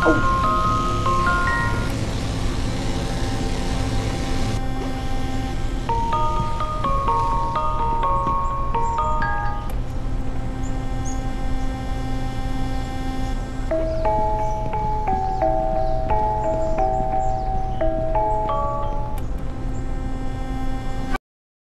không